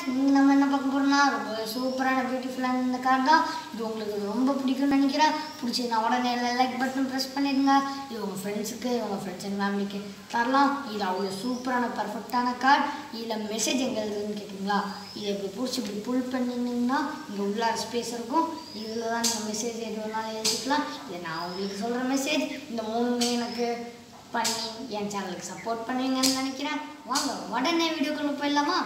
Friends இங்கே நம்ம என்ன பார்க்க போகிறோம்னா ரொம்ப சூப்பரான பியூட்டிஃபுல்லான இந்த கார் தான். இது உங்களுக்கு ரொம்ப பிடிக்கும்னு நினைக்கிறேன். பிடிச்சதுனா உடனே லைக் பட்டன் ப்ரெஸ் பண்ணிடுங்க. இது உங்கள் ஃப்ரெண்ட்ஸுக்கு உங்கள் ஃப்ரெண்ட்ஸ் அண்ட் ஃபேமிலிக்கு தரலாம். இது அவ்வளோ சூப்பரான பர்ஃபெக்டான கார் இதில் மெசேஜ் எங்கே இருக்குதுன்னு கேட்குங்களா இதை இப்படி பிடிச்சி இப்படி புல் பண்ணிங்கன்னா இங்கே உள்ளார ஸ்பேஸ் இருக்கும். இதில் தான் நீங்கள் மெசேஜ் எது வேணாலும் எழுதிக்கலாம். இதை நான் உங்களுக்கு சொல்கிற மெசேஜ் இந்த மூணுமே எனக்கு பண்ணி என் சேனலுக்கு சப்போர்ட் பண்ணுவீங்கன்னு நினைக்கிறேன். வாங்க உடனே வீடியோக்குள்ளே போயிடலாமா?